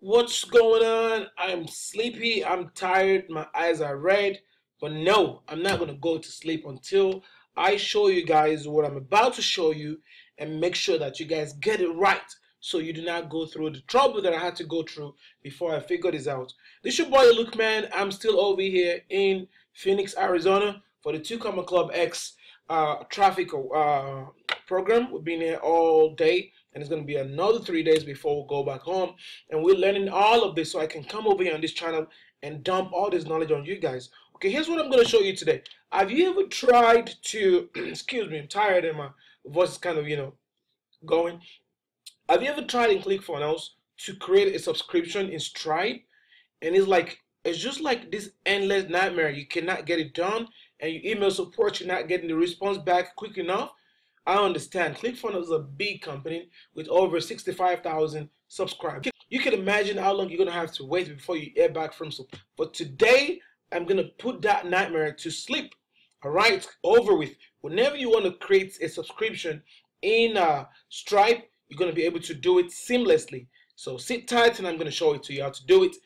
What's going on? I'm sleepy, I'm tired, my eyes are red, but no, I'm not going to go to sleep until I show you guys what I'm about to show you and make sure that you guys get it right so you do not go through the trouble that I had to go through before I figured this out. This your boy Luqman. I'm still over here in Phoenix, Arizona for the Two Comma Club X uh, traffic uh, program. We've been here all day and it's going to be another three days before we go back home. And we're learning all of this so i can come over here on this channel and dump all this knowledge on you guys. Okay here's what i'm going to show you today. Have you ever tried to excuse me i'm tired and my voice is kind of you know going. Have you ever tried in clickfunnels to create a subscription in stripe? And it's like it's just like this endless nightmare. You cannot get it done and you email support you're not getting the response back quick enough I understand ClickFunnels is a big company with over 65,000 subscribers. You can imagine how long you're going to have to wait before you hear back from. But today, I'm going to put that nightmare to sleep. All right, over with. Whenever you want to create a subscription in uh, Stripe, you're going to be able to do it seamlessly. So sit tight and I'm going to show it to you how to do it.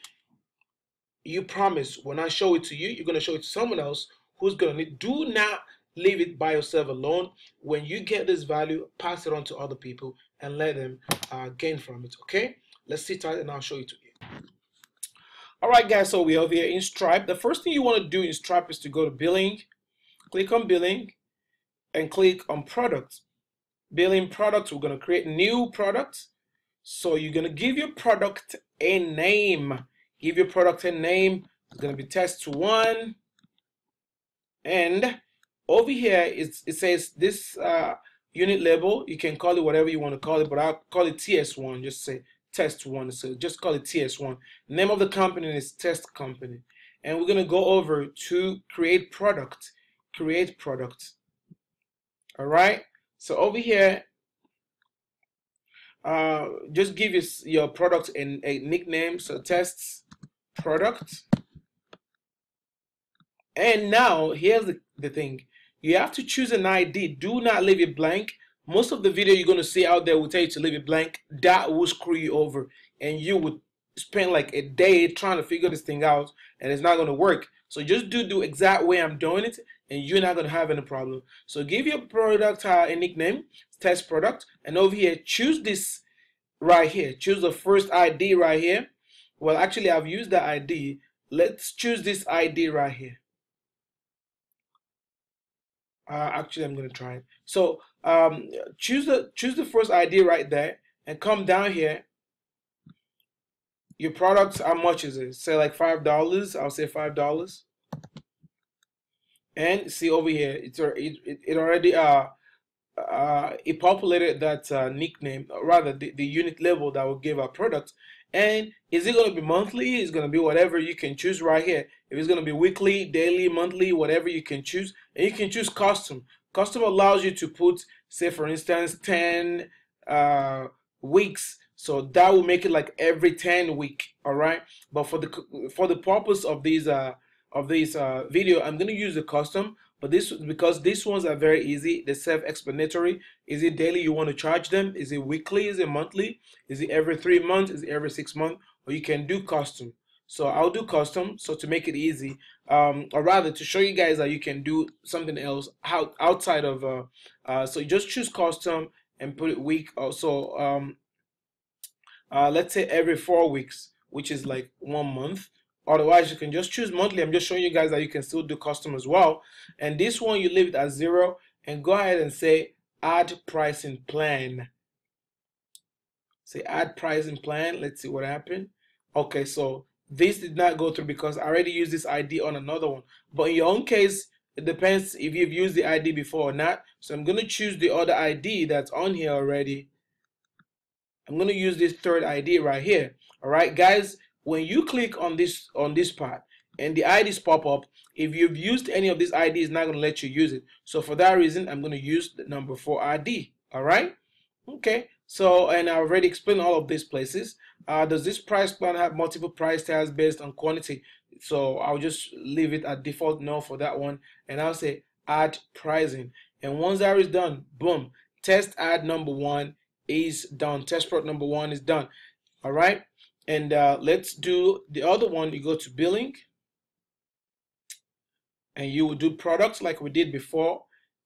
You promise when I show it to you, you're going to show it to someone else who's going to do not leave it by yourself alone. When you get this value, pass it on to other people and let them uh, gain from it. Okay, let's sit tight and I'll show you to you. All right, guys, so we're here in Stripe. The first thing you want to do in Stripe is to go to billing, click on billing, and click on products. Billing products, we're going to create new products. So you're going to give your product a name. Give your product a name. It's going to be test one. And over here, it says this uh, unit label. You can call it whatever you want to call it, but I'll call it TS1. Just say test one. So just call it TS1. Name of the company is test company. And we're going to go over to create product. Create product. All right. So over here, uh, just give your, your product a, a nickname. So tests product. And now here's the, the thing. You have to choose an ID. Do not leave it blank. Most of the video you're going to see out there will tell you to leave it blank. That will screw you over. And you would spend like a day trying to figure this thing out. And it's not going to work. So just do the exact way I'm doing it. And you're not going to have any problem. So give your product uh, a nickname. Test product. And over here, choose this right here. Choose the first ID right here. Well, actually, I've used the ID. Let's choose this ID right here. Uh, actually, I'm going to try it. So um, choose the choose the first idea right there and come down here. Your products, how much is it? Say like five dollars. I'll say five dollars. And see over here, it's it, it already uh uh it populated that uh, nickname, rather the, the unit label that will give our product. And is it going to be monthly? Is going to be whatever you can choose right here. If it's going to be weekly, daily, monthly, whatever you can choose. And you can choose custom. Custom allows you to put, say for instance, 10 uh, weeks. So that will make it like every 10 week. All right. But for the for the purpose of these uh, of this uh, video, I'm going to use the custom. But this because these ones are very easy, they're self-explanatory. Is it daily you want to charge them? Is it weekly? Is it monthly? Is it every three months? Is it every six months? Or you can do custom. So I'll do custom. So to make it easy, um, or rather to show you guys that you can do something else out, outside of. Uh, uh, so you just choose custom and put it week. Also, um, uh, let's say every four weeks, which is like one month. Otherwise, you can just choose monthly. I'm just showing you guys that you can still do custom as well. And this one, you leave it at zero and go ahead and say add pricing plan. Say add pricing plan. Let's see what happened. Okay, so this did not go through because I already used this ID on another one. But in your own case, it depends if you've used the ID before or not. So I'm going to choose the other ID that's on here already. I'm going to use this third ID right here. All right, guys, when you click on this on this part and the IDs pop up, if you've used any of these IDs, it's not going to let you use it. So for that reason, I'm going to use the number 4 ID. All right. Okay. So, and I already explained all of these places. Uh, does this price plan have multiple price tags based on quantity? So I'll just leave it at default no for that one. And I'll say add pricing. And once that is done, boom, test ad number one is done. Test product number one is done. All right. And uh, let's do the other one. You go to billing and you will do products like we did before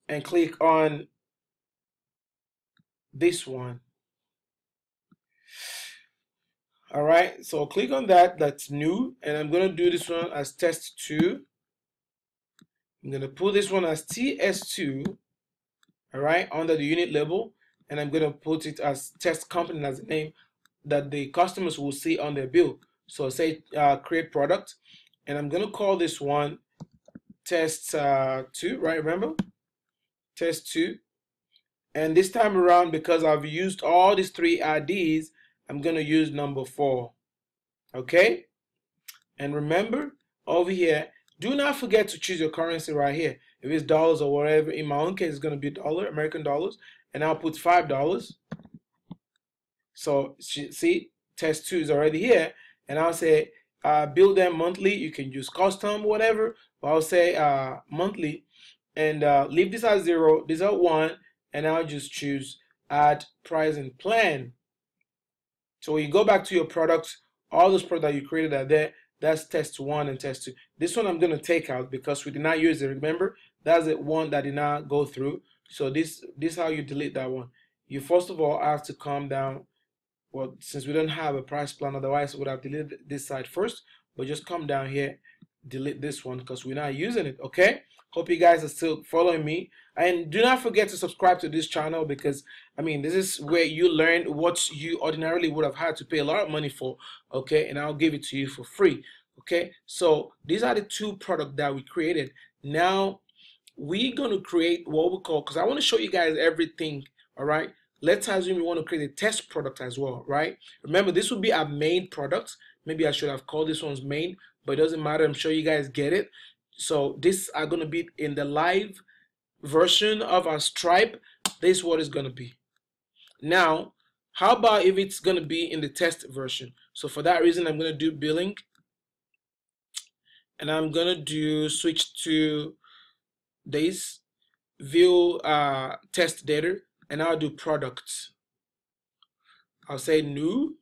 and click on this one. All right, so click on that, that's new. And I'm gonna do this one as test two. I'm gonna put this one as TS2, all right, under the unit label. And I'm gonna put it as test company as the name that the customers will see on their bill. So say uh, create product, and I'm gonna call this one test uh, two, right? Remember? Test two. And this time around, because I've used all these three IDs, I'm going to use number four. Okay? And remember, over here, do not forget to choose your currency right here. If it's dollars or whatever, in my own case, it's going to be dollar, American dollars. And I'll put $5. So, see, test two is already here. And I'll say, uh, bill them monthly. You can use custom, whatever. But I'll say uh, monthly and uh, leave this at zero, this at one, and I'll just choose add pricing plan. So when you go back to your products, all those products that you created are there. That's test one and test two. This one I'm going to take out because we did not use it. Remember, that's the one that did not go through. So this this is how you delete that one. You first of all have to come down. Well, since we don't have a price plan, otherwise we would have deleted this side first. But just come down here delete this one because we're not using it okay hope you guys are still following me. And do not forget to subscribe to this channel because i mean this is where you learn what you ordinarily would have had to pay a lot of money for okay? And i'll give it to you for free okay? So these are the two products that we created. Now we're going to create what we call because i want to show you guys everything all right? Let's assume we want to create a test product as well right? Remember this would be our main product. Maybe i should have called this one's main but it doesn't matter. I'm sure you guys get it. So this are going to be in the live version of our Stripe. This is going to be. Now, how about if it's going to be in the test version? So for that reason, I'm going to do billing. And I'm going to do switch to this view uh, test data. And I'll do products. I'll say new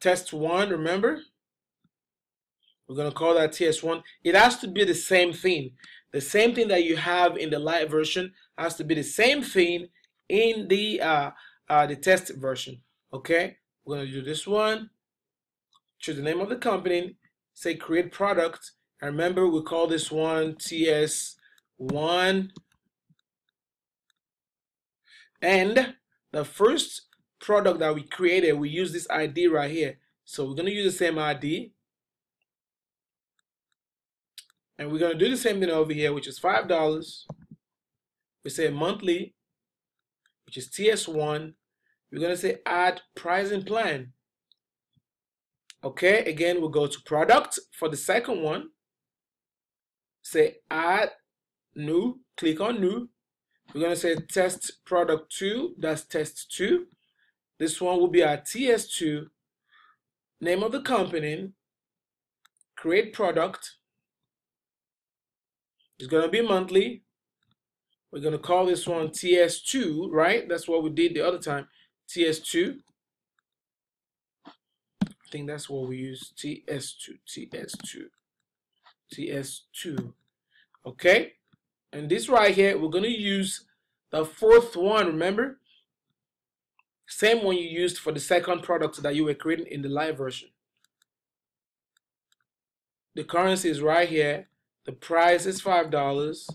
test one, remember? We're going to call that TS1. It has to be the same thing. The same thing that you have in the light version has to be the same thing in the uh, uh, the test version. Okay, we're going to do this one. Choose the name of the company. Say create product. And remember, we call this one TS1. And the first product that we created, we use this ID right here. So we're going to use the same ID. And we're going to do the same thing over here, which is $5. We say monthly, which is TS1. We're going to say add pricing plan. Okay, again, we'll go to product for the second one. Say add new, click on new. We're going to say test product 2, that's test 2. This one will be our TS2, name of the company, create product. It's going to be monthly. We're going to call this one TS2, right? That's what we did the other time, TS2. I think that's what we use, TS2, TS2, TS2. Okay? And this right here, we're going to use the fourth one, remember? Same one you used for the second product that you were creating in the live version. The currency is right here. The price is $5.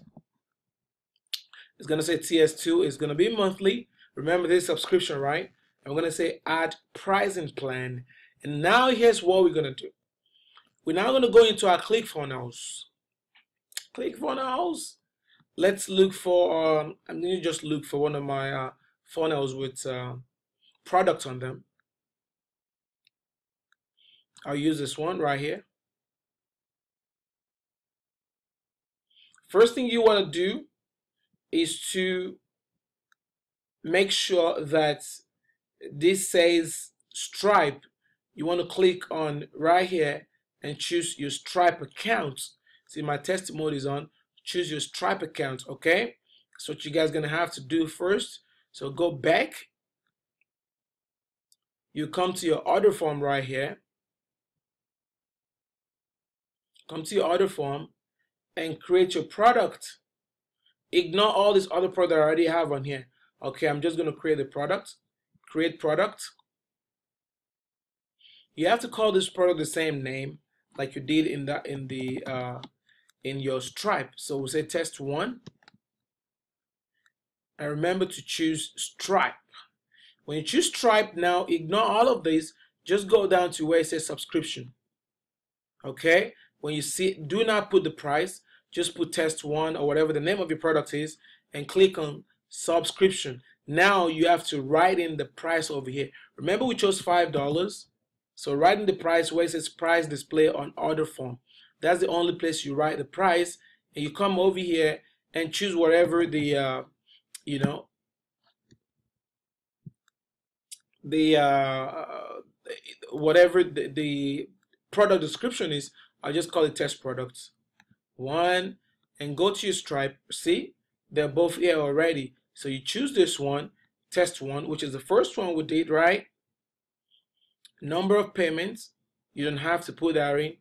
It's going to say TS2. It's going to be monthly. Remember this subscription, right? And we're going to say add pricing plan. And now here's what we're going to do. We're now going to go into our ClickFunnels. ClickFunnels. Let's look for, um, I'm going to just look for one of my uh, funnels with uh, products on them. I'll use this one right here. First thing you want to do is to make sure that this says Stripe. You want to click on right here and choose your Stripe account. See, my test mode is on. Choose your Stripe account, okay? So what you guys going to have to do first. So go back you come to your order form right here. Come to your order form and create your product. Ignore all these other products I already have on here. Okay, I'm just going to create the product. Create product. You have to call this product the same name like you did in that in the uh, in your Stripe. So we'll say test one. And remember to choose Stripe. When you choose Stripe now, ignore all of these. Just go down to where it says subscription. Okay? When you see, do not put the price. Just put test one or whatever the name of your product is and click on subscription. Now you have to write in the price over here. Remember we chose $5. So write in the price where it says price display on order form. That's the only place you write the price and you come over here and choose whatever the, uh, you know, the uh, whatever the, the product description is, I'll just call it test products. One, and go to your Stripe. See, they're both here already. So you choose this one, test one, which is the first one we did, right? Number of payments, you don't have to put that in.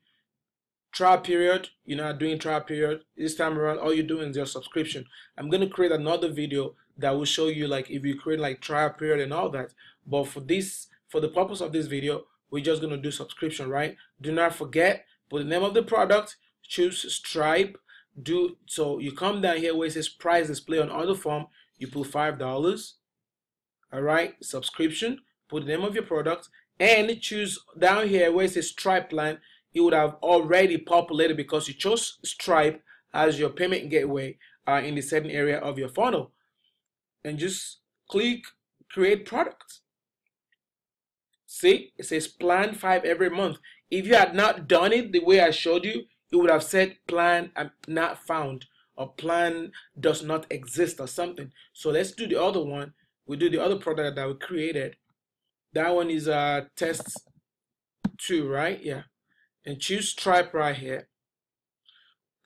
Trial period, you're not doing trial period. This time around, all you're doing is your subscription. I'm going to create another video that will show you like if you create like trial period and all that. But for this, for the purpose of this video, we're just going to do subscription, right? Do not forget, put the name of the product, choose Stripe, do so you come down here where it says price display on order form, you put five dollars. All right, subscription, put the name of your product, and choose down here where it says Stripe plan. It would have already populated because you chose Stripe as your payment gateway uh, in the setting area of your funnel, and just click create product. See, it says plan five every month. If you had not done it the way I showed you, it would have said plan not found or plan does not exist or something. So let's do the other one. We do the other product that we created. That one is uh test two, right? Yeah. And choose Stripe right here.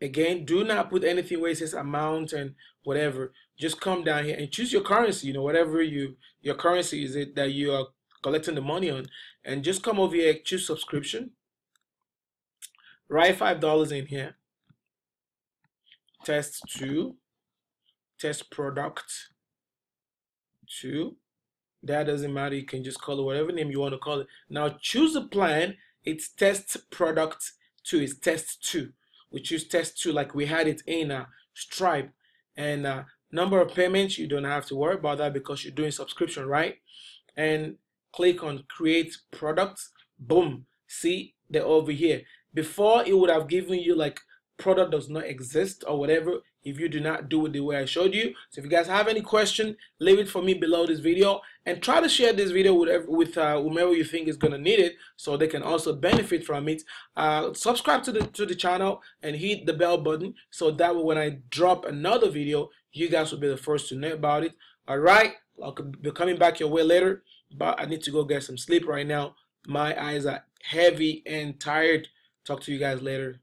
Again, do not put anything where it says amount and whatever. Just come down here and choose your currency, you know, whatever you your currency is it that you are collecting the money on. And just come over here, choose subscription. Write five dollars in here. Test two. Test product two. That doesn't matter. You can just call it whatever name you want to call it. Now choose a plan. It's test product two. It's test two. We choose test two like we had it in a stripe. And uh, number of payments you don't have to worry about that because you're doing subscription right? And click on create products boom see they're over here before it would have given you like product does not exist or whatever if you do not do it the way I showed you. So if you guys have any question, leave it for me below this video and try to share this video with with uh, whomever you think is gonna need it so they can also benefit from it. Uh, subscribe to the to the channel and hit the bell button so that when I drop another video, you guys will be the first to know about it. All right, I'll be coming back your way later, but I need to go get some sleep right now. My eyes are heavy and tired Talk to you guys later.